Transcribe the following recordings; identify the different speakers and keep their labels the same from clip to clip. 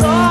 Speaker 1: So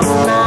Speaker 1: Relax,